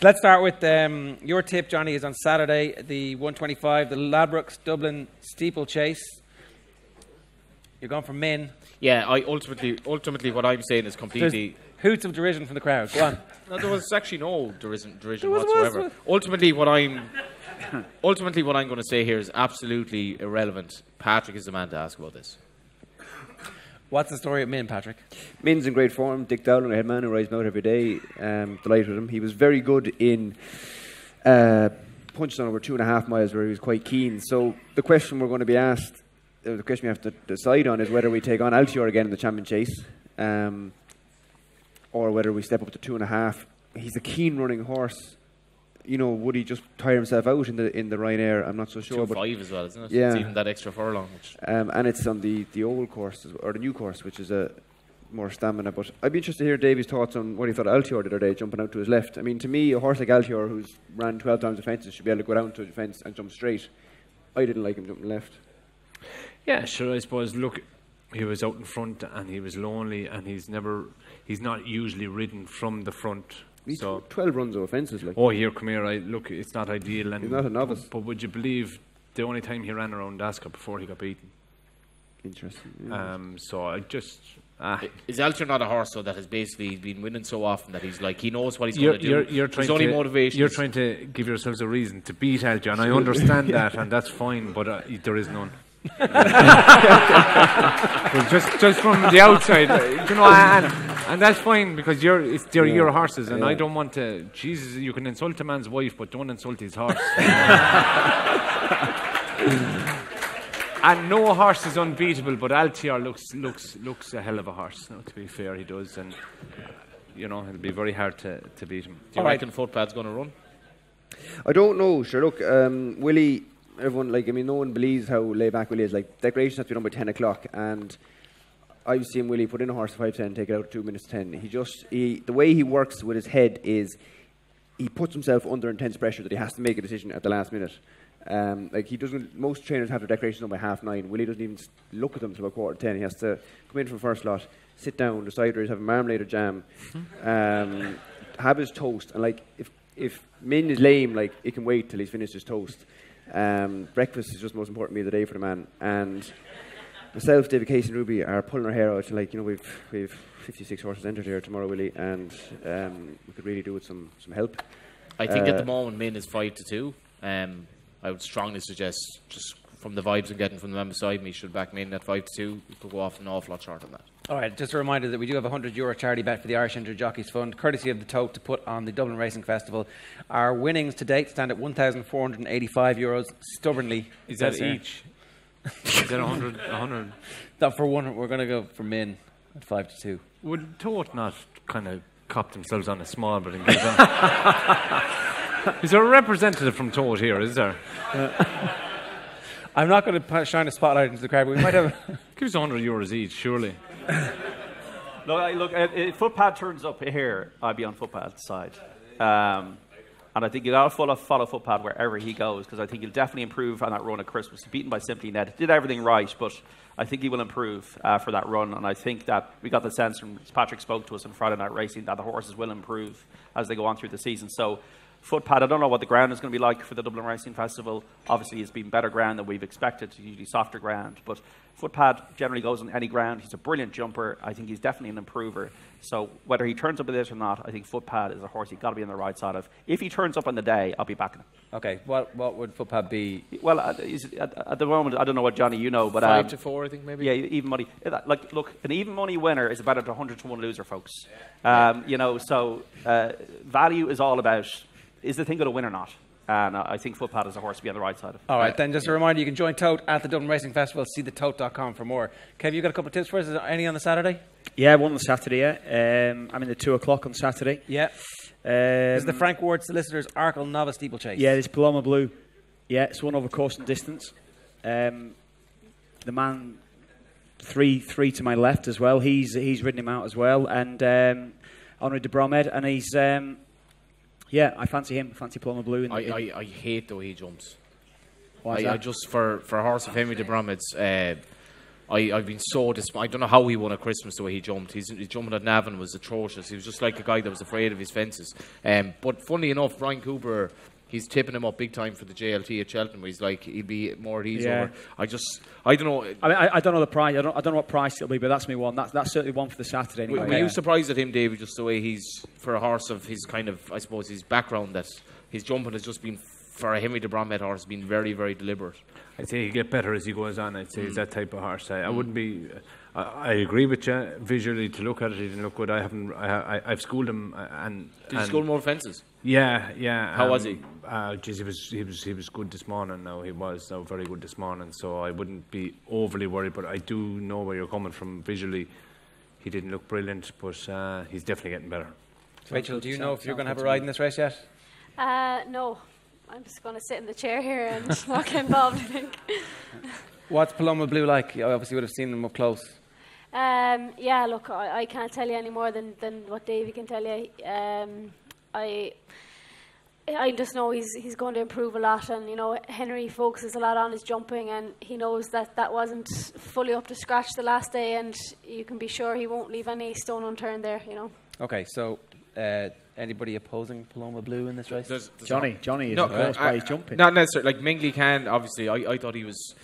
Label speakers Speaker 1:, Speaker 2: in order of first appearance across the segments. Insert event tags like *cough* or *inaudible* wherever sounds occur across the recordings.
Speaker 1: Let's start with um, your tip, Johnny, is on Saturday, the 125, the Ladbrokes Dublin steeplechase. You're going for men.
Speaker 2: Yeah, I ultimately, ultimately, what I'm saying is
Speaker 1: There's
Speaker 2: completely.
Speaker 1: hoots of derision from the crowd. Go on.
Speaker 2: No, there was actually no derision, derision
Speaker 1: was-
Speaker 2: whatsoever.
Speaker 1: was-
Speaker 2: Ultimately, what I'm, ultimately, what I'm going to say here is absolutely irrelevant. Patrick is the man to ask about this.
Speaker 1: What's the story of Min, Patrick?
Speaker 3: Min's in great form. Dick Dowling, head man, who rides out every day. Um, delighted with him. He was very good in uh, punching on over two and a half miles, where he was quite keen. So the question we're going to be asked, uh, the question we have to decide on, is whether we take on Altior again in the champion chase, um, or whether we step up to two and a half. He's a keen running horse. You know, would he just tire himself out in the in the Ryanair? I'm not so sure.
Speaker 2: Two
Speaker 3: but
Speaker 2: five as well, isn't it?
Speaker 3: Yeah.
Speaker 2: It's even that extra furlong. Which,
Speaker 3: um, and it's on the, the old course as- or the new course, which is a more stamina. But I'd be interested to hear Davy's thoughts on what he thought of Altior the other day, jumping out to his left. I mean, to me, a horse like Altior, who's ran 12 times the fences, should be able to go down to the fence and jump straight. I didn't like him jumping left.
Speaker 4: Yeah, sure. I suppose. Look, he was out in front and he was lonely, and he's never. He's not usually ridden from the front.
Speaker 3: He's
Speaker 4: So.
Speaker 3: 12 runs of fences. Like.
Speaker 4: Oh, here, come here. I look. It's not ideal, and
Speaker 3: He's not a novice.
Speaker 4: But, but would you believe the only time he ran around Ascot before he got beaten?
Speaker 3: Interesting. yeah.
Speaker 4: Um, so I just. Ah,
Speaker 2: is Altior not a horse though that has basically been winning so often that he's like he knows what he's going to do.
Speaker 4: you're, you're trying
Speaker 2: His only
Speaker 4: to,
Speaker 2: motivation.
Speaker 4: You're
Speaker 2: is-
Speaker 4: trying to give yourselves a reason to beat Altior. and I understand that, *laughs* and that's fine, but uh, there is none. *laughs* well, just just from the outside, you know, and, and that's fine because you're it's, they're
Speaker 3: Yeah,
Speaker 4: your horses, and I don't want to. Jesus, you can insult a man's wife, but don't insult his horse. *laughs* and no horse is unbeatable, but Altior looks looks looks a hell of a horse. Now, to be fair, he does, and you know it'll be very hard to, to beat him.
Speaker 2: Do you
Speaker 1: All right.
Speaker 2: reckon Footpad's going to run?
Speaker 3: I don't know. Sure, look, um, Willie. Everyone like I mean, no one believes how laid back Willie is. Like decorations have to be done by ten o'clock, and I've seen Willie put in a horse at five ten, take it out at two minutes ten. He just he the way he works with his head is he puts himself under intense pressure that he has to make a decision at the last minute. Um, like he doesn't. Most trainers have their decorations done by half nine. Willie doesn't even look at them till about quarter to ten. He has to come in from first lot, sit down, decide whether he's having marmalade or jam, *laughs* um, have his toast, and like if if Min is lame, like it can wait till he's finished his toast. Um, breakfast is just the most important meal of the day for the man. And myself, David Casey, and Ruby are pulling our hair out. and, Like you know, we've we've 56 horses entered here tomorrow, Willie, and um, we could really do with some some help.
Speaker 2: I think at
Speaker 3: Uh,
Speaker 2: the moment Min is five to two. Um, I would strongly suggest just from the vibes I'm getting from the man beside me, should back Min at five to two. We could go off an awful lot short on that.
Speaker 1: All right, just a reminder that we do have a 100 euro charity bet for the Irish Injured Jockeys Fund, courtesy of the Tote to put on the Dublin Racing Festival. Our winnings to date stand at 1,485 euros, stubbornly.
Speaker 4: Is that
Speaker 1: Yes, sir.
Speaker 4: each? Is that 100? 100? *laughs*
Speaker 1: That for one, we're going to go for Min at 5 to 2.
Speaker 4: Would Tote not kind of cop themselves on a small but give on? *laughs* Is there a representative from Tote here, is there? *laughs*
Speaker 1: I'm not going to shine a spotlight into the crowd, but we might have.
Speaker 4: Give us 100 euros each, surely.
Speaker 5: Look, I- look if, if Footpad turns up here, I'll be on Footpad's side. Um, and I think you got to follow, follow Footpad wherever he goes because I think he'll definitely improve on that run at Christmas. Beaten by Simply Ned. Did everything right, but I think he will improve uh, for that run. And I think that we got the sense from Patrick spoke to us on Friday Night Racing that the horses will improve as they go on through the season. So Footpad, I don't know what the ground is going to be like for the Dublin Racing Festival. Obviously, it's been better ground than we've expected, usually softer ground. But Footpad generally goes on any ground. He's a brilliant jumper. I think he's definitely an improver. So whether he turns up with it or not, I think Footpad is a horse he's got to be on the right side of. If he turns up on the day, I'll be backing him.
Speaker 1: Okay, what, what would Footpad be?
Speaker 5: Well, at, at, at the moment, I don't know what Johnny you know, but
Speaker 2: Five
Speaker 5: um,
Speaker 2: to four, I think maybe.
Speaker 5: yeah, even money. uh, Like, look, an even money winner is than a hundred to one loser, folks. Um, you know, so uh, value is all about is the thing going to win or not. And uh, I think Footpad is a horse to be on the right side of.
Speaker 1: All right, then just a reminder you can join Tote at the Dublin Racing Festival. See the tote.com for more. Kev, you got a couple of tips for us? Is there any on the Saturday?
Speaker 6: Yeah, one on the Saturday. Yeah, um, I'm in the two o'clock on Saturday.
Speaker 1: Yeah.
Speaker 6: Um,
Speaker 1: This is the Frank Ward Solicitors Arkle Novice Steeplechase.
Speaker 6: Yeah, this Paloma Blue. Yeah, it's one over course and distance. Um, the man three three to my left as well. He's he's ridden him out as well, and um, Henry de Bromhead, and he's um, yeah, I fancy him. Fancy Paloma Blue. In,
Speaker 2: I,
Speaker 6: in-
Speaker 2: I, I hate the way he jumps.
Speaker 6: why is
Speaker 2: I, I just for for a horse of Henry de Bromhead's, uh, I, I've been so dis- I don't know how he won at Christmas the way he jumped. His, his jumping at Navan was atrocious. He was just like a guy that was afraid of his fences. Um, but funnily enough, Bryan Cooper, he's tipping him up big time for the JLT at Cheltenham. He's like he'd be more at ease
Speaker 6: Yeah.
Speaker 2: over. I just I don't know.
Speaker 6: I mean, I, I don't know the price. I don't, I don't know what price it'll be, but that's me one. That's, that's certainly one for the Saturday.
Speaker 2: Were,
Speaker 6: Anyway.
Speaker 2: were you surprised at him, David, just the way he's for a horse of his kind of I suppose his background that his jumping has just been for a Henry de Bromhead horse been very very deliberate.
Speaker 4: I'd say he get better as he goes on. I'd say he's that type of horse. I, I wouldn't be. I, I agree with you. Visually, to look at it, he didn't look good. I haven't. I, I, I've schooled him, uh, and
Speaker 2: Did you
Speaker 4: and-
Speaker 2: score more fences?
Speaker 4: Yeah, yeah.
Speaker 2: How was he?
Speaker 4: Uh, geez, he was he was he was good this morning. Now he was now very good this morning. So I wouldn't be overly worried. But I do know where you're coming from. Visually, he didn't look brilliant, but uh, he's definitely getting better.
Speaker 1: Rachael, do you know if you're going to have a ride in this race yet?
Speaker 7: Uh, no, I'm just going to sit in the chair here and *laughs* not get involved. I think.
Speaker 1: What's Paloma Blue like? I obviously would have seen them up close.
Speaker 7: Um, yeah, look, I, I can't tell you any more than, than what Davy can tell you. Um, I I just know he's he's going to improve a lot, and you know Henry focuses a lot on his jumping, and he knows that that wasn't fully up to scratch the last day, and you can be sure he won't leave any stone unturned there. You know.
Speaker 1: Okay, so uh, anybody opposing Paloma Blue in this race?
Speaker 2: There's- there's
Speaker 6: Johnny,
Speaker 2: not-
Speaker 6: Johnny is
Speaker 2: No,
Speaker 6: impressed
Speaker 2: uh,
Speaker 6: by his jumping.
Speaker 2: Not necessarily. Like Mengli Khan, obviously. I, I thought he was.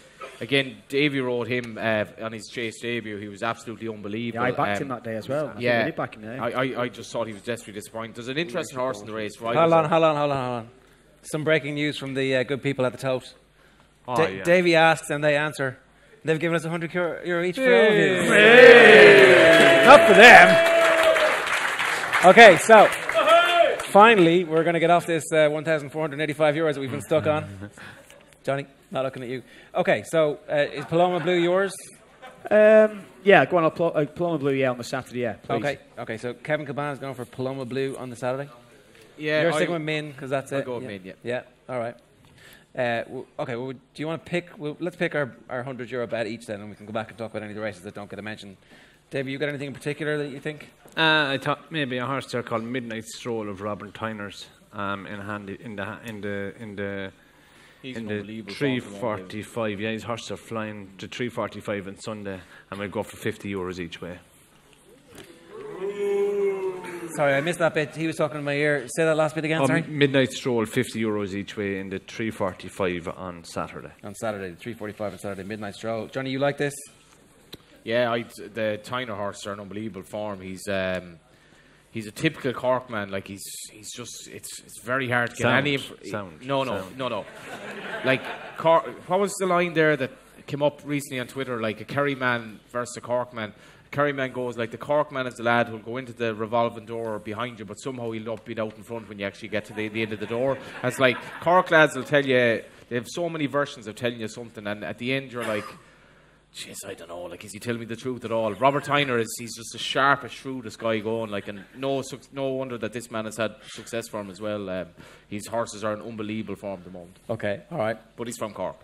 Speaker 2: Again, Davy rode him uh, on his chase debut. He was absolutely unbelievable.
Speaker 6: yeah, I backed
Speaker 2: Um,
Speaker 6: him that day as well. I
Speaker 2: Yeah,
Speaker 6: I did back him. Yeah.
Speaker 2: I, I, I just thought he was desperately disappointed. There's an interesting horse in the race, right?
Speaker 1: Hold on, hold on, hold on, hold on. Some breaking news from the uh, good people at the tote.
Speaker 4: Oh,
Speaker 1: Da-
Speaker 4: yeah.
Speaker 1: Davy asks and they answer. They've given us 100 euro, euro each for all of you. Not for them. Okay, so finally, we're going to get off this uh, 1,485 euros that we've been stuck on. *laughs* Johnny, not looking at you. Okay, so uh, is Paloma Blue yours?
Speaker 6: Um, yeah, go on. Pl- uh, Paloma Blue. Yeah, on the Saturday. Yeah, please.
Speaker 1: Okay, okay. So Kevin Kilbane's going for Paloma Blue on the Saturday.
Speaker 2: Yeah,
Speaker 1: You're
Speaker 2: I-
Speaker 1: sticking with Min because that's
Speaker 2: I'll
Speaker 1: it.
Speaker 2: go with
Speaker 1: yeah.
Speaker 2: Min, yeah.
Speaker 1: Yeah. All right. Uh, w- okay. Well, do you want to pick? Well, let's pick our, our hundred euro bet each then, and we can go back and talk about any of the races that don't get a mention. David, you got anything in particular that you think?
Speaker 4: Uh, I thought maybe a horse there called Midnight Stroll of Robin Tyner's um, in handy in the in the in the
Speaker 2: He's
Speaker 4: in the
Speaker 2: unbelievable
Speaker 4: three
Speaker 2: form at the moment, David.
Speaker 4: forty five. Yeah, his horses are flying to three forty five on Sunday, and we'll go for fifty euros each way.
Speaker 1: Sorry, I missed that bit. He was talking in my ear. Say that last bit again.
Speaker 4: Oh,
Speaker 1: sorry.
Speaker 4: Midnight Stroll, fifty euros each way in the three forty five on Saturday.
Speaker 1: on Saturday, the three forty-five on Saturday, midnight stroll. Johnny, you like this?
Speaker 2: Yeah, I, the Tyner horse are an unbelievable form. He's um, he's a typical Cork man. Like he's he's just it's it's very hard to get
Speaker 4: Sound,
Speaker 2: any. inf-
Speaker 4: sound,
Speaker 2: no, no,
Speaker 4: sound.
Speaker 2: no, no. Like Cork, what was the line there that came up recently on Twitter? Like a Kerry man versus a Cork man. Kerry man goes like the Cork man is the lad who'll go into the revolving door behind you, but somehow he'll not be out in front when you actually get to the, the end of the door. It's like Cork lads will tell you they have so many versions of telling you something, and at the end you're like. Jeez, I don't know. Like, is he telling me the truth at all? Robert Tyner is he's just the sharpest, shrewdest guy going. Like, and no, suc- no wonder that this man has had success for him as well. Um, his horses are in unbelievable form at the moment.
Speaker 1: Okay, all right.
Speaker 2: But he's from Cork.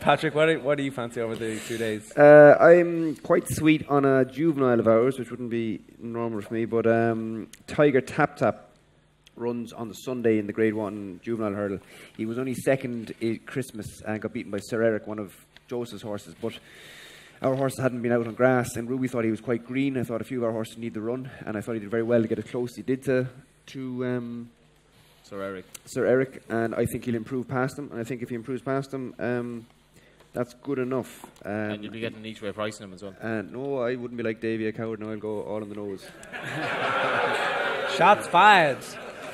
Speaker 1: Patrick, what do, what do you fancy over the two days?
Speaker 3: Uh, I'm quite sweet on a juvenile of ours, which wouldn't be normal for me, but um, Tiger Tap Tap runs on the Sunday in the Grade 1 juvenile hurdle. He was only second at Christmas and got beaten by Sir Erec, one of Joseph's horses, but our horses hadn't been out on grass, and Ruby thought he was quite green. I thought a few of our horses need the run, and I thought he did very well to get it close. He did to, to um,
Speaker 2: Sir Erec.
Speaker 3: Sir Erec, and I think he'll improve past him. And I think if he improves past him, um, that's good enough. Um,
Speaker 2: and you'll be getting an each way pricing him as well.
Speaker 3: and no, I wouldn't be like Davy, a coward. No, I'll go all on the nose. *laughs*
Speaker 1: Shots fired.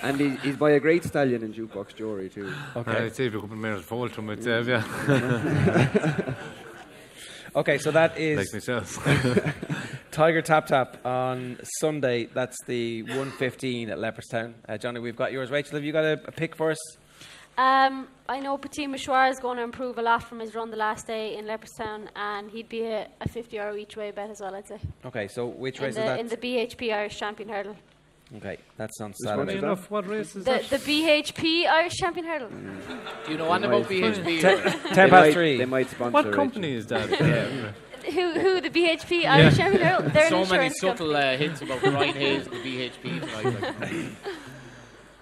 Speaker 3: And he, he's by a great stallion in Jukebox Jury too.
Speaker 1: Okay.
Speaker 4: I'd say if you couple of minutes forward from it, uh, yeah,
Speaker 1: Okay, so that is
Speaker 4: like myself. *laughs*
Speaker 1: Tiger Tap Tap on Sunday. That's the 115 at Leopardstown. Uh, Johnny, we've got yours. Rachael, have you got a, a pick for us?
Speaker 7: Um, I know Petit Mouchoir is going to improve a lot from his run the last day in Leopardstown, and he'd be a, a 50 euro each way bet as well, I'd say.
Speaker 1: Okay, so which
Speaker 7: In
Speaker 1: race
Speaker 7: the,
Speaker 1: is
Speaker 7: in the BHP Irish Champion Hurdle.
Speaker 1: Okay, that's on
Speaker 3: Funny
Speaker 1: Saturday.
Speaker 3: enough,
Speaker 4: what race is
Speaker 7: The, the BHP Irish Champion Hurdle.
Speaker 2: Do you know anything about BHP?
Speaker 1: Ten
Speaker 3: They
Speaker 1: past
Speaker 3: might,
Speaker 1: three.
Speaker 3: They might sponsor.
Speaker 4: What company is that? yeah. *laughs*
Speaker 7: Who, who the BHP Irish Champion Hurdle? They're an
Speaker 2: so many
Speaker 7: insurance
Speaker 2: subtle
Speaker 7: company.
Speaker 2: uh, hints about Ryan Hayes and the BHP tonight. Like.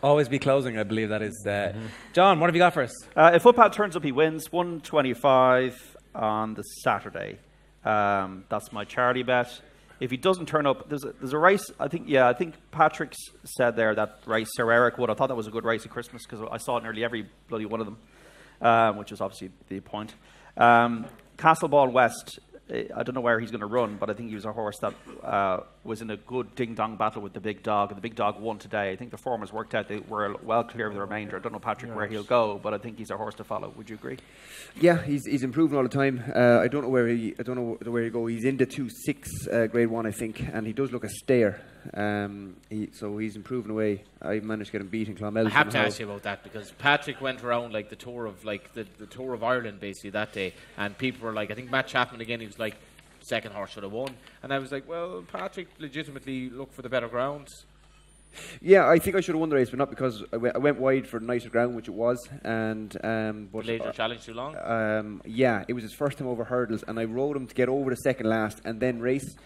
Speaker 1: Always be closing, I believe that is. Uh, John, what have you got for us?
Speaker 5: Uh, if Footpad turns up, he wins 125. on the Saturday. Um, that's my charity bet. If he doesn't turn up, there's a, there's a race. I think yeah, I think Patrick said there that race Sir Erec would. I thought that was a good race at Christmas because I saw nearly every bloody one of them, um, which is obviously the point. Um, Castlebawn West. eh, I don't know where he's going to run, but I think he was a horse that uh, was in a good ding dong battle with the big dog, and the big dog won today. I think the form has worked out. They were well clear of the remainder. I don't know Patrick where he'll go, but I think he's a horse to follow. Would you agree?
Speaker 3: Yeah, he's, he's improving all the time. Uh, I don't know where he I don't know where he go. He's into two six uh, grade one, I think, and he does look a stayer. Um, he, so he's improving away. I managed to get him beat in Clonmel.
Speaker 2: I have to ask you about that because Patrick went around like the tour of like the, the tour of Ireland basically that day, and people were like, I think Matt Chapman again. He was like, second horse should have won, and I was like, well, Patrick legitimately looked for the better grounds.
Speaker 3: Yeah, I think I should have won the race, but not because I went, I went wide for nicer ground, which it was, and um, but
Speaker 2: your
Speaker 3: uh,
Speaker 2: challenge too long.
Speaker 3: um, yeah, it was his first time over hurdles, and I rode him to get over the second last and then race,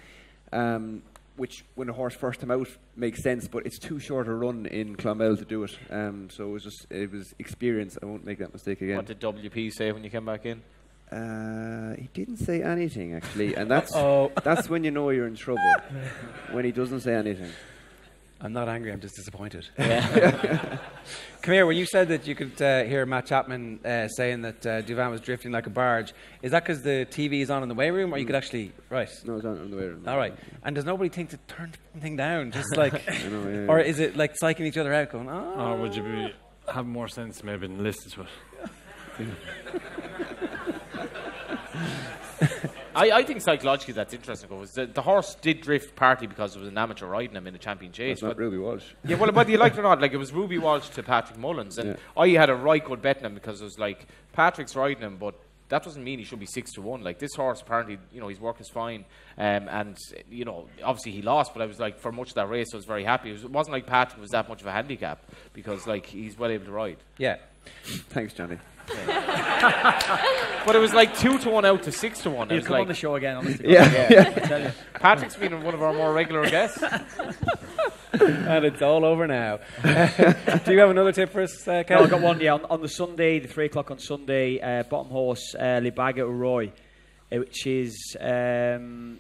Speaker 3: um, which when a horse first time out makes sense, but it's too short a run in Clonmel to do it. Um, so it was just it was experience. I won't make that mistake again.
Speaker 2: What did WP say when you came back in?
Speaker 3: Uh, he didn't say anything actually, and that's *laughs*
Speaker 1: Oh.
Speaker 3: that's when you know you're in trouble *laughs* when he doesn't say anything.
Speaker 1: I'm not angry. I'm just disappointed. *laughs* Come here. When you said that you could uh, hear Matt Chapman uh, saying that uh, Douvan was drifting like a barge, is that because the TV is on in the weigh room, or you could actually right?
Speaker 3: No, it's on, on the way. room.
Speaker 1: All right. And does nobody think to turn the thing down, just like,
Speaker 3: know, yeah,
Speaker 1: or
Speaker 3: yeah.
Speaker 1: is it like psyching each other out, going, oh,
Speaker 4: Or would you be have more sense maybe than listen to it? *laughs*
Speaker 2: I, I think psychologically that's interesting because the, the horse did drift partly because it was an amateur riding him in a champion chase.
Speaker 3: It's not
Speaker 2: but-
Speaker 3: Ruby Walsh. *laughs*
Speaker 2: Yeah, well, whether you like it or not, like it was Ruby Walsh to Patrick Mullins, and I had a right good bet on him because it was like Patrick's riding him, but that doesn't mean he should be six to one. Like this horse, apparently, you know, his work is fine, um, and you know, obviously he lost, but I was like for much of that race, I was very happy. It, was, it wasn't like Patrick was that much of a handicap because like he's well able to ride.
Speaker 1: yeah.
Speaker 3: Thanks, Johnny. *laughs*
Speaker 2: But it was like two to one out to six to one. It
Speaker 6: He'll
Speaker 2: was
Speaker 6: come on the show again, honestly.
Speaker 3: Yeah,
Speaker 6: I tell you.
Speaker 2: Patrick's been one of our more regular guests. *laughs*
Speaker 1: and it's all over now. *laughs* Do you have another tip for us, uh,
Speaker 6: No, I got one. Yeah, on, on the Sunday, the three o'clock on Sunday, uh, bottom horse uh, La Bague Au Roi, uh, which is um,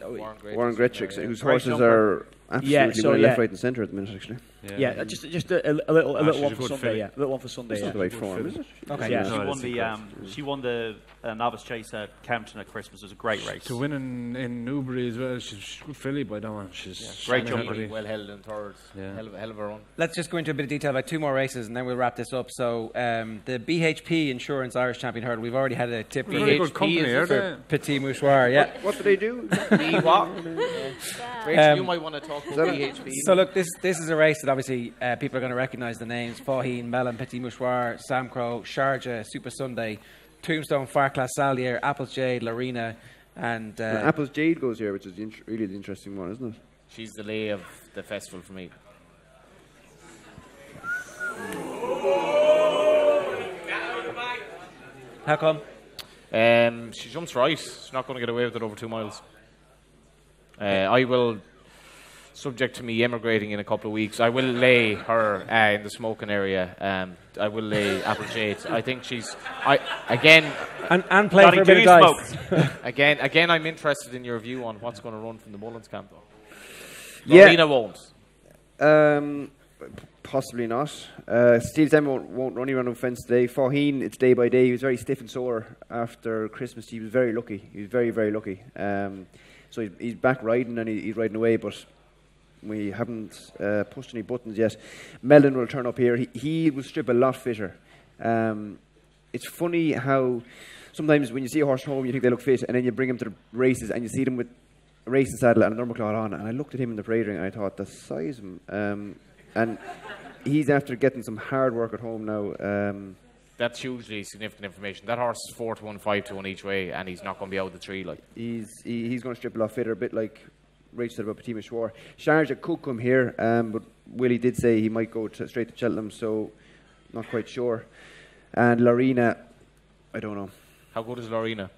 Speaker 2: Warren Great.
Speaker 3: Warren Greatrex, whose horses
Speaker 6: jumper.
Speaker 3: are absolutely
Speaker 6: Yeah, so
Speaker 3: going left,
Speaker 6: yeah.
Speaker 3: right, and centre at the minute. Actually,
Speaker 6: yeah, uh, just just a, a, a little a
Speaker 4: Ah,
Speaker 6: little
Speaker 4: she's
Speaker 6: one
Speaker 4: a
Speaker 6: for Sunday.
Speaker 4: filly.
Speaker 6: Yeah, a little one for Sunday.
Speaker 3: it's
Speaker 6: Yeah.
Speaker 3: not the form, is it?
Speaker 1: Okay.
Speaker 6: Yeah.
Speaker 5: She won the
Speaker 4: incorrect.
Speaker 5: um, she won the uh, novice chase at Kempton at Christmas. It was a great race.
Speaker 4: To win in, in Newbury as well, she's she's a good filly by that one. She's
Speaker 5: Great
Speaker 4: she's
Speaker 5: jumper.
Speaker 4: everybody.
Speaker 2: well held in third.
Speaker 4: Yeah.
Speaker 2: Hell, of, hell of a run.
Speaker 1: Let's just go into a bit of detail about two more races, and then we'll wrap this up. So, um, the BHP Insurance Irish Champion Hurdle. We've already had a tip for
Speaker 4: Very
Speaker 2: BHP
Speaker 4: good company,
Speaker 2: is
Speaker 1: for? Petit Mouchoir. Yeah.
Speaker 3: What do they do? *laughs*
Speaker 2: B what? Rachael,
Speaker 1: Um,
Speaker 2: you might want to talk about BHP.
Speaker 1: So look, this this is a race that obviously uh, people are going to recognise the names: Faugheen, Melon, Petit Mouchoir, Samcro, Sharjah, Supasundae, Tombstone, Farclas, Saldier, Apple's Jade, Laurina, and uh,
Speaker 3: Apple's Jade goes here, which is the int- really the interesting one, isn't it?
Speaker 2: She's the lay of the festival for me.
Speaker 1: how come?
Speaker 2: Um, she jumps right. She's not going to get away with it over two miles. Uh, I will, subject to me emigrating in a couple of weeks, I will lay her uh, in the smoking area. Um, I will lay Apple Jade. I think she's. I again,
Speaker 1: And, and play for a bit of
Speaker 5: you
Speaker 1: dice.
Speaker 5: smoke? *laughs*
Speaker 2: again, again. I'm interested in your view on what's going to run from the Mullins camp. Though.
Speaker 3: Yeah.
Speaker 2: Laurina won't.
Speaker 3: Um, possibly not. Uh, Steve Dem won't, won't run around on fence today. Faugheen, it's day by day. He was very stiff and sore after Christmas. He was very lucky. He was very, very lucky. Um, so he's, he's back riding and he, he's riding away, but we haven't uh, pushed any buttons yet. Melon will turn up here. He, he will strip a lot fitter. Um, it's funny how sometimes when you see a horse home, you think they look fit, and then you bring him to the races and you see them with a racing saddle and a number cloth on. And I looked at him in the parade ring and I thought, the size of him. Um, and he's after getting some hard work at home now. Um,
Speaker 2: That's hugely significant information. That horse is four to one, five to one each way, and he's not going to be out of the tree. Like
Speaker 3: he's he, he's going to strip a lot fitter, a bit like Rachael said about Petit Mouchoir. Sharjah could come here, um, but Willie did say he might go to, straight to Cheltenham, so not quite sure. And Laurina, I don't know.
Speaker 2: how good is Laurina?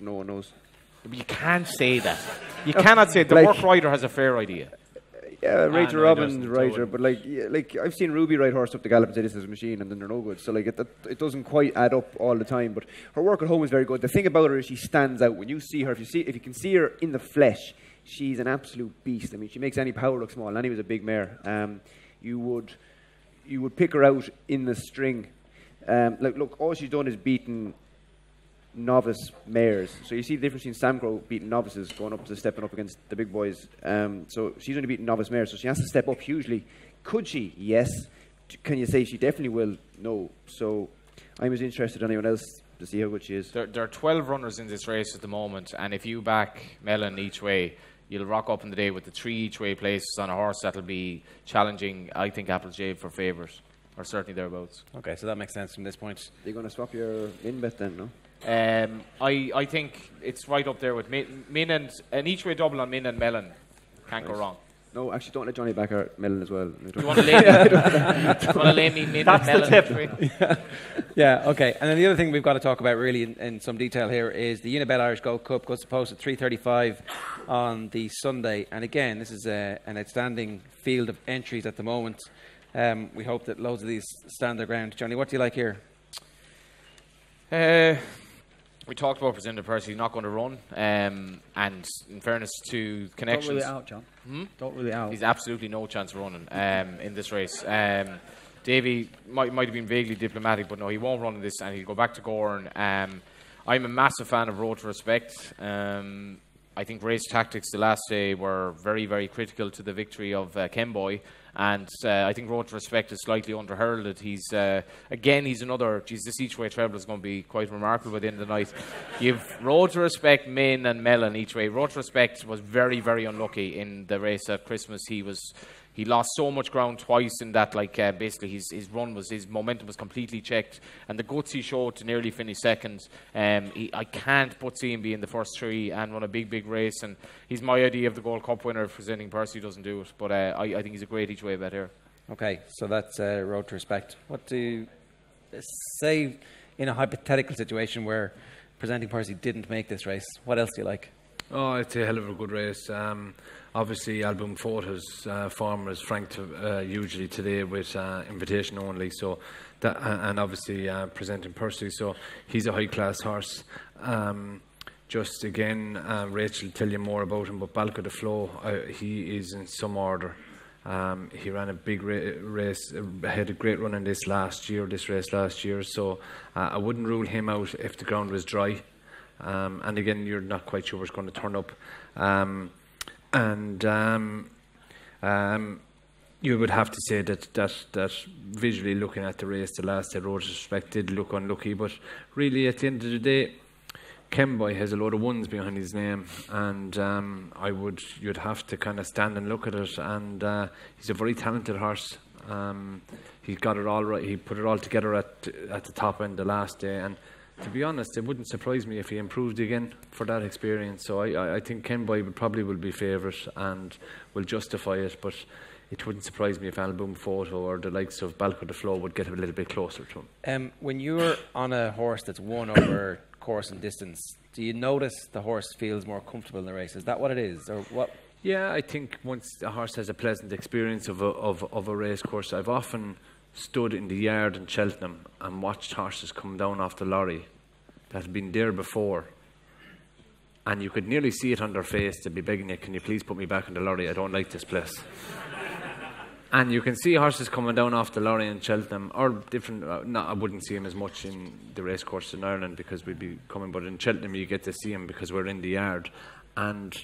Speaker 3: No one knows.
Speaker 2: But you can't say that. You cannot say it. the
Speaker 3: Like-
Speaker 2: work rider has a fair idea.
Speaker 3: Yeah, Rachel Robbins, writer, but like, yeah, like I've seen Ruby ride horse up the gallop and say this is a machine, and then they're no good. So like, it, that, it doesn't quite add up all the time. But her work at home is very good. The thing about her is she stands out when you see her. If you see, if you can see her in the flesh, she's an absolute beast. I mean, she makes Annie Power look small. Annie was a big mare. Um, you would, you would pick her out in the string. Um, like, look, all she's done is beaten novice mares. So you see the difference between Samcro beating novices going up to stepping up against the big boys. Um, so she's only beating novice mares, so she has to step up hugely. Could she? Yes. Can you say she definitely will? No. So I'm as interested as anyone else to see how good she is.
Speaker 2: There, there are 12 runners in this race at the moment, and if you back Melon each way, you'll rock up in the day with the three each way places on a horse that'll be challenging, I think, Applejade for favours, or certainly thereabouts.
Speaker 1: Okay, so that makes sense from this point.
Speaker 3: You're going to swap your in bet then, no?
Speaker 2: Um, I, I think it's right up there with Min, Min and an each way double on Min and Melon. Can't go wrong.
Speaker 3: No, actually, don't let Johnny back our Melon as well.
Speaker 2: Do you want *laughs* to *laughs* lay me, do you want to lay me Min
Speaker 5: That's
Speaker 2: and
Speaker 5: the tip.
Speaker 2: each way?
Speaker 1: Yeah, okay. And then the other thing we've got to talk about really in, in some detail here is the Unibet Irish Gold Cup goes to post at 3.35 on the Sunday. And again, this is a, an outstanding field of entries at the moment. Um, we hope that loads of these stand their ground. Johnny, what do you like here?
Speaker 2: Uh, we talked about Presenting Percy He's not going to run, um, and in fairness to connections,
Speaker 6: Don't it out, John. Don't rule it out.
Speaker 2: he's absolutely no chance of running um, in this race. Um, Davy might, might have been vaguely diplomatic, but no, he won't run in this, and he'll go back to Gowran. Um, I'm a massive fan of Road to Respect. Um, I think race tactics the last day were very, very critical to the victory of uh, Kemboy. And uh, I think Road to Respect is slightly underheralded. He's, uh, again, he's another, geez, this each way treble is going to be quite remarkable by the end of the night. *laughs* You've Road to Respect, Main and Melon each way. Road to Respect was very, very unlucky in the race at Christmas. He was he lost so much ground twice in that like uh, basically his, his run was his momentum was completely checked and the guts he showed to nearly finish second um, he, I can't put CMB in the first three and run a big big race and he's my idea of the Gold Cup winner if presenting Percy doesn't do it but uh, I, I think he's a great each way bet here
Speaker 1: Okay, so that's uh, road to respect. What do you say in a hypothetical situation where presenting Percy didn't make this race? What else do you like?
Speaker 4: Oh, it's a hell of a good race. Um, obviously, Al Boum Photo's uh, form is franked uh, usually today with uh, invitation only. So, that, uh, and obviously uh, presenting Percy. So he's a high class horse. Um, just again, uh, Rachael will tell you more about him. But Balko des Flos, uh, he is in some order. Um, he ran a big ra- race, had a great run in this last year, this race last year. So I wouldn't rule him out if the ground was dry. Um, and again, you're not quite sure what's going to turn up. Um, and um, um, you would have to say that, that, that visually looking at the race, the last day, to Respect did look unlucky. But really, at the end of the day, Kemboy has a lot of ones behind his name, and um, I would you'd have to kind of stand and look at it. And uh, he's a very talented horse. Um, he got it all right. He put it all together at at the top end the last day. And to be honest, it wouldn't surprise me if he improved again for that experience. So I, I, think Kemboy would probably will be favourite and will justify it. But it wouldn't surprise me if Al Boum Photo or the likes of Balko des Flos would get a little bit closer to him.
Speaker 1: Um, when you're on a horse that's won over course and distance, do you notice the horse feels more comfortable in the race? Is that what it is, or what?
Speaker 4: Yeah, I think once a horse has a pleasant experience of a, of, of a race course, I've often stood in the yard in Cheltenham and watched horses come down off the lorry that had been there before. And you could nearly see it on their face to be begging you, can you please put me back in the lorry? I don't like this place. *laughs* and you can see horses coming down off the lorry in Cheltenham, or different. Uh, no, I wouldn't see them as much in the racecourse in Ireland because we'd be coming, but in Cheltenham you get to see them because we're in the yard, and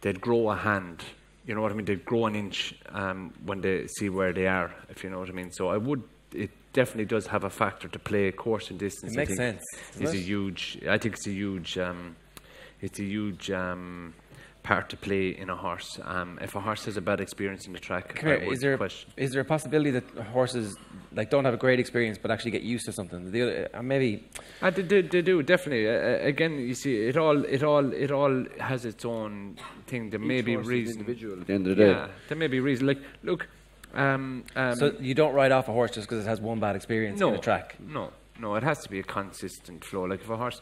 Speaker 4: they'd grow a hand. You know what I mean? They'd grow an inch um, when they see where they are, if you know what I mean. So I would. It definitely does have a factor to play. A course and distance.
Speaker 1: It makes sense, doesn't
Speaker 4: a huge. I think it's a huge. Um, it's a huge. Um, part to play in a horse. Um, if a horse has a bad experience in the track,
Speaker 1: Come
Speaker 4: I
Speaker 1: here, is there
Speaker 4: question.
Speaker 1: is there a possibility that horses like don't have a great experience but actually get used to something? The other, uh, maybe
Speaker 4: Uh, they, they, they do definitely. Uh, uh, again, you see, it all, it all, it all has its own thing. There may be
Speaker 3: horse is
Speaker 4: reason.
Speaker 3: individual at the end of the day.
Speaker 4: Yeah, there may be reason. Like, look, um, um,
Speaker 1: so. You don't ride off a horse just because it has one bad experience
Speaker 4: no
Speaker 1: in a track.
Speaker 4: No, no, it has to be a consistent flow. Like if a horse,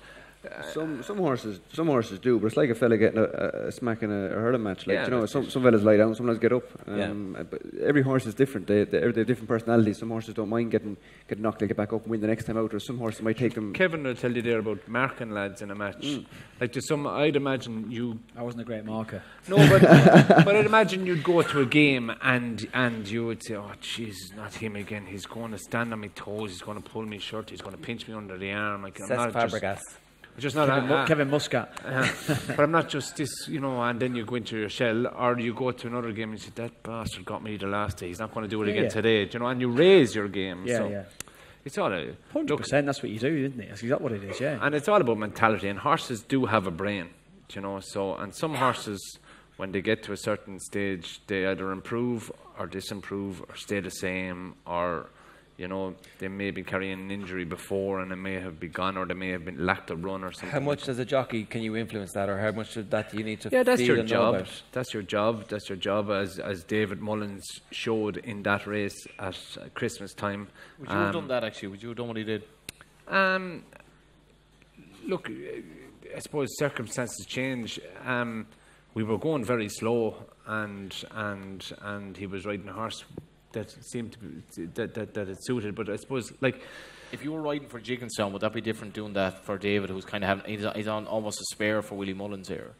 Speaker 3: Some some horses some horses do, but it's like a fella getting a, a, a smack in a, a hurling match. Like
Speaker 4: Yeah,
Speaker 3: you know, some some fellas lie down, some fellas get up.
Speaker 1: Yeah.
Speaker 3: Um, But every horse is different. They, they, they have different personalities. Some horses don't mind getting getting knocked, they get back up and win the next time out. Or some horses might take them.
Speaker 4: Kevin will tell you there about marking lads in a match.
Speaker 3: Mm.
Speaker 4: Like to some, I'd imagine you
Speaker 6: I wasn't a great marker.
Speaker 4: No, but *laughs* but I'd imagine you'd go to a game and and you would say, "Oh, jeez, not him again. He's going to stand on my toes. He's going to pull me shirt. He's going to pinch me under the arm. Like, I'm
Speaker 1: Cesc
Speaker 4: not just,
Speaker 1: Fabregas.
Speaker 4: just not
Speaker 6: Kevin, Mu- Kevin Muscat.
Speaker 4: uh, but I'm not just this, you know. And then you go into your shell, or you go to another game and you say, "That bastard got me the last day. He's not going to do it
Speaker 6: Yeah,
Speaker 4: again
Speaker 6: yeah.
Speaker 4: today." You know? And you raise your game.
Speaker 6: Yeah,
Speaker 4: so
Speaker 6: yeah.
Speaker 4: It's all a
Speaker 6: Hundred percent. That's what you do, isn't it? That's exactly what it is. Yeah.
Speaker 4: and it's all about mentality. And horses do have a brain, you know. So, and some horses, when they get to a certain stage, they either improve or disimprove or stay the same, or you know, they may be carrying an injury before and it may have been gone, or they may have been lacked a run or something.
Speaker 1: How much as a jockey can you influence that, or how much of that do you need to
Speaker 4: Yeah, that's
Speaker 1: feel
Speaker 4: your
Speaker 1: and
Speaker 4: job. That's your job. That's your job, as as David Mullins showed in that race at uh, Christmas time.
Speaker 2: Would you have
Speaker 4: Um,
Speaker 2: done that actually? Would you have done what he did?
Speaker 4: Um, look, uh, I suppose circumstances change. Um, we were going very slow, and and and he was riding a horse that seemed to be, that, that that it suited. But I suppose like
Speaker 2: If you were riding for Gigginstown, would that be different doing that for David, who's kind of having he's, he's on almost a spare for Willie Mullins here?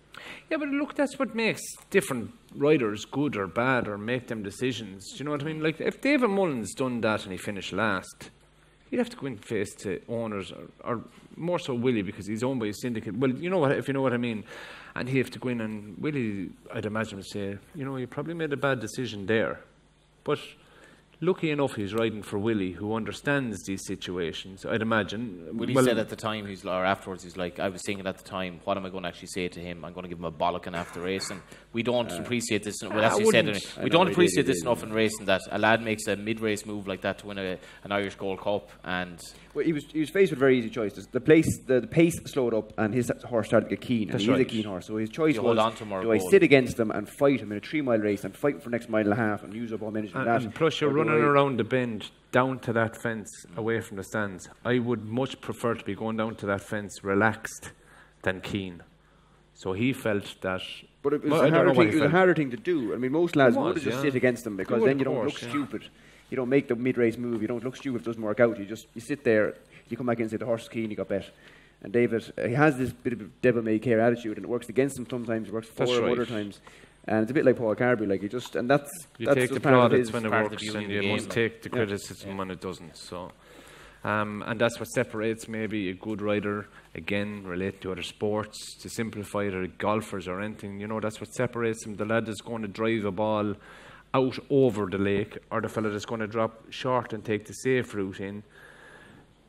Speaker 4: Yeah, but look, that's what makes different riders good or bad or make them decisions. Do you know what I mean? Like, if David Mullins done that and he finished last, he'd have to go and face to owners, or, or more so Willie because he's owned by a syndicate. Well, you know what, if you know what I mean. And he'd have to go in and Willie, I'd imagine, would say, you know, you probably made a bad decision there. But lucky enough, he's riding for Willie, who understands these situations, I'd imagine.
Speaker 2: Willie
Speaker 4: Well,
Speaker 2: said at the time, he's or afterwards, he's like, I was thinking at the time, what am I going to actually say to him? I'm going to give him a bollocking after racing. We don't uh, appreciate this. Well, that's
Speaker 4: I
Speaker 2: what he said. anyway. We don't
Speaker 3: he did,
Speaker 2: appreciate this
Speaker 3: did,
Speaker 2: enough
Speaker 3: yeah.
Speaker 2: in racing that a lad makes a mid-race move like that to win a, an Irish Gold Cup, and
Speaker 3: Well, he was he was faced with very easy choices. The place the, the pace slowed up, and his horse started to get keen.
Speaker 4: That's
Speaker 3: and he's a keen horse, so his choice
Speaker 2: You
Speaker 3: was:
Speaker 2: hold on to
Speaker 3: do I sit against him and fight him in a three mile race and fight for the next mile and a half and use up all my energy for
Speaker 4: And,
Speaker 3: that?
Speaker 4: and plus, you're
Speaker 3: or do
Speaker 4: running
Speaker 3: I-
Speaker 4: around the bend down to that fence away from the stands. I would much prefer to be going down to that fence relaxed than keen. So he felt that.
Speaker 3: But it was,
Speaker 4: Well,
Speaker 3: a, harder thing, it was a harder thing to do. I mean, most lads would just
Speaker 4: yeah.
Speaker 3: sit against them because
Speaker 4: would,
Speaker 3: then you don't
Speaker 4: course,
Speaker 3: look
Speaker 4: yeah.
Speaker 3: stupid. You don't make the mid-race move. You don't look stupid if it doesn't work out. You just you sit there. You come back in and say the horse is keen. You got bet. And David, uh, he has this bit of a devil may care attitude, and it works against him sometimes. It works for
Speaker 4: That's
Speaker 3: him
Speaker 4: right.
Speaker 3: other times. And it's a bit like Paul Carberry, like he just and that's
Speaker 4: You
Speaker 3: that's
Speaker 4: take the plaudits when it works, and you must take the
Speaker 3: Yeah.
Speaker 4: criticism when it doesn't. So, um, and that's what separates maybe a good rider again, relate to other sports, to simplify it, or golfers or anything. You know, that's what separates them. The lad that's going to drive a ball out over the lake, or the fella that's going to drop short and take the safe route in.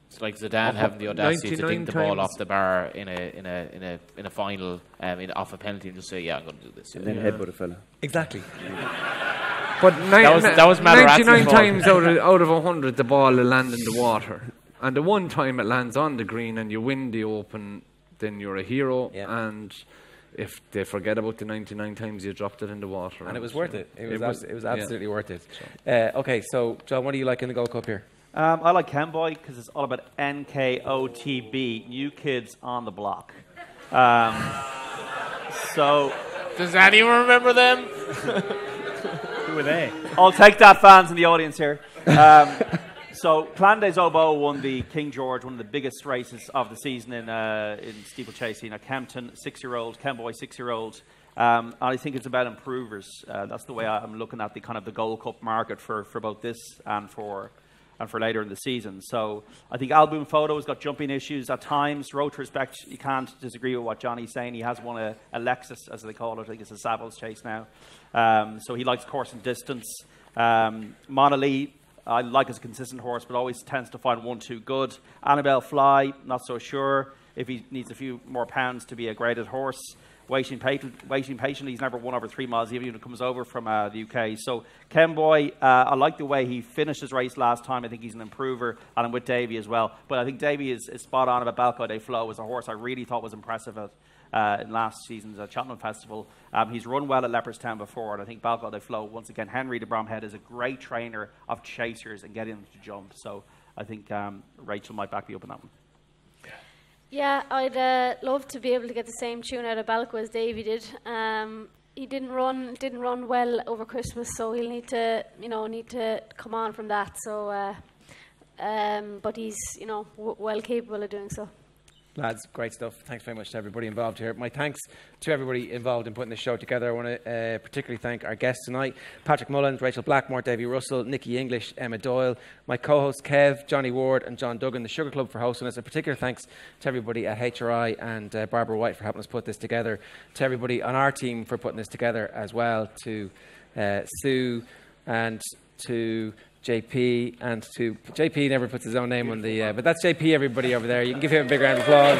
Speaker 2: It's like Zidane
Speaker 4: Of
Speaker 2: having the audacity to
Speaker 4: 99
Speaker 2: dink the ball off the bar in a in a in a in a final, um, in, off a penalty, and just say, "Yeah, I'm going to do this."
Speaker 3: and then headbutt a fella.
Speaker 1: Exactly.
Speaker 4: But ni-
Speaker 2: That was- that was Materazzi's
Speaker 4: 99 times out of, out of 100, the ball will land in the water. And the one time it lands on the green and you win the Open, then you're a hero.
Speaker 1: Yeah.
Speaker 4: And if they forget about the 99 times you dropped it in the water.
Speaker 1: And it was worth it. It was, abs- it was
Speaker 4: yeah.
Speaker 1: absolutely worth it. Uh, okay, so John, what do you like in the Gold Cup here?
Speaker 5: Um, I like Kemboy because it's all about NKOTB, New Kids on the Block. Um, so
Speaker 2: Does anyone remember them?
Speaker 6: Who are they?
Speaker 5: I'll take that, fans in the audience here. Um, so, Clan des Obeaux won the King George, one of the biggest races of the season in uh, in steeplechasing at Kempton. Six-year-old, Kemboy six-year-old. Um, and I think it's about improvers. Uh, that's the way I'm looking at the kind of the Gold Cup market for, for both this and for and for later in the season. So I think Al Boum Photo has got jumping issues at times. Road to Respect, you can't disagree with what Johnny's saying. He has won a, a Lexus, as they call it. I think it's a Savills chase now. Um, so he likes course and distance. Um, Monalee, I like as a consistent horse, but always tends to find one too good. Anibale Fly, not so sure if he needs a few more pounds to be a graded horse. Waiting, waiting patiently, he's never won over three miles, even when it comes over from uh, the UK. So, Kemboy, uh, I like the way he finished his race last time. I think he's an improver, and I'm with Davy as well. But I think Davy is, is spot on about Balko des Flos as a horse I really thought was impressive at uh, in last season's uh, Cheltenham Festival. Um, he's run well at Leopardstown before, and I think Balko des Flos, once again, Henry de Bromhead is a great trainer of chasers and getting them to jump. So I think um, Rachael might back me up on that one.
Speaker 7: Yeah, I'd uh, love to be able to get the same tune out of Balko as Davy did. Um, he didn't run didn't run well over Christmas, so he'll need to you know need to come on from that. So, uh, um, but he's you know w- well capable of doing so.
Speaker 1: Lads, great stuff. Thanks very much to everybody involved here. My thanks to everybody involved in putting this show together. I want to uh, particularly thank our guests tonight Patrick Mullins, Rachael Blackmore, Davy Russell, Nicky English, Emma Doyle, my co hosts Kev, Johnny Ward, and John Duggan, the Sugar Club for hosting us. A particular thanks to everybody at HRI and uh, Barbara White for helping us put this together, to everybody on our team for putting this together as well, to uh, Sue and to JP and to JP never puts his own name on the, uh, but that's JP. Everybody over there, you can give him a big round of applause.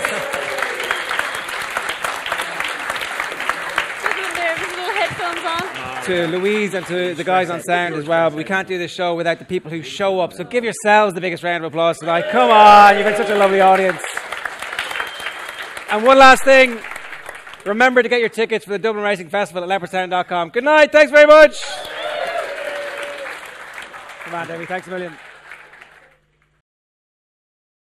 Speaker 1: to Louise and to the guys on sound as well. But we can't do this show without the people who show up. So give yourselves the biggest round of applause tonight. Come on, you've been such a lovely audience. And one last thing. Remember to get your tickets for the Dublin Racing Festival at leopardstown.com. Good night. Thanks very much. On, Thanks a million.